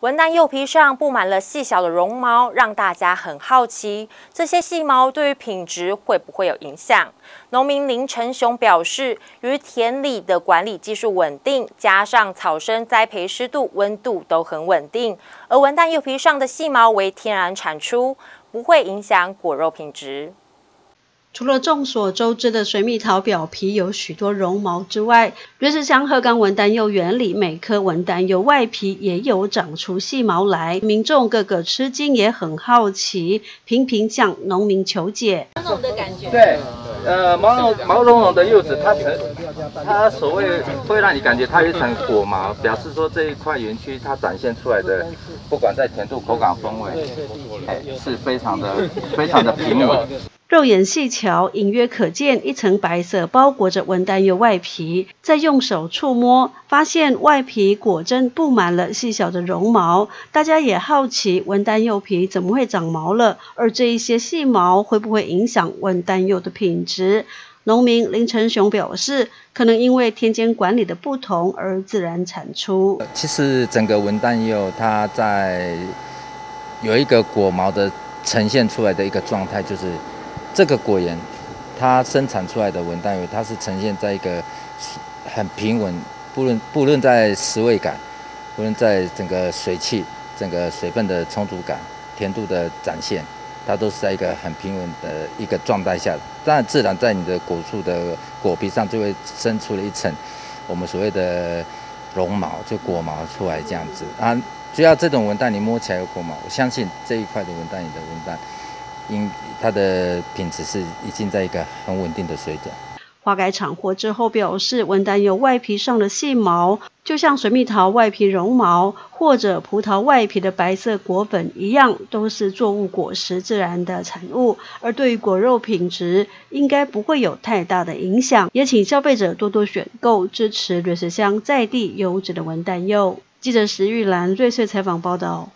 文旦柚皮上布满了细小的绒毛，让大家很好奇，这些细毛对于品质会不会有影响？农民林成雄表示，由于田里的管理技术稳定，加上草生栽培湿度、温度都很稳定，而文旦柚皮上的细毛为天然产出，不会影响果肉品质。除了众所周知的水蜜桃表皮有许多绒毛之外，瑞士香鹤冈文旦柚园里每颗文旦柚外皮也有长出细毛来，民众个个吃惊，也很好奇，频频向农民求解。毛茸的感觉，对，呃，毛茸毛茸茸的柚子，它它所谓会让你感觉它有一层果毛，表示说这一块园区它展现出来的，不管在甜度、口感、风味，哎，是非常的非常的平稳。肉眼细瞧，隐约可见一层白色包裹着文旦柚外皮。再用手触摸，发现外皮果真布满了细小的绒毛。大家也好奇，文旦柚皮怎么会长毛了？而这一些细毛会不会影响文旦柚的品质？农民林成雄表示，可能因为田间管理的不同而自然产出。其实整个文旦柚它在有一个果毛的呈现出来的一个状态，就是。这个果园，它生产出来的文旦柚，它是呈现在一个很平稳，不论不论在食味感，不论在整个水汽、整个水分的充足感、甜度的展现，它都是在一个很平稳的一个状态下。当然，自然在你的果树的果皮上就会生出了一层我们所谓的绒毛，就果毛出来这样子啊。只要这种文旦你摸起来有果毛，我相信这一块的文旦，你的文旦。因它的品质是已经在一个很稳定的水准。花改厂货之后表示，文旦柚外皮上的细毛，就像水蜜桃外皮绒毛或者葡萄外皮的白色果粉一样，都是作物果实自然的产物，而对于果肉品质应该不会有太大的影响。也请消费者多多选购，支持瑞穗乡在地优质的文旦柚。记者石玉兰瑞穗采访报道。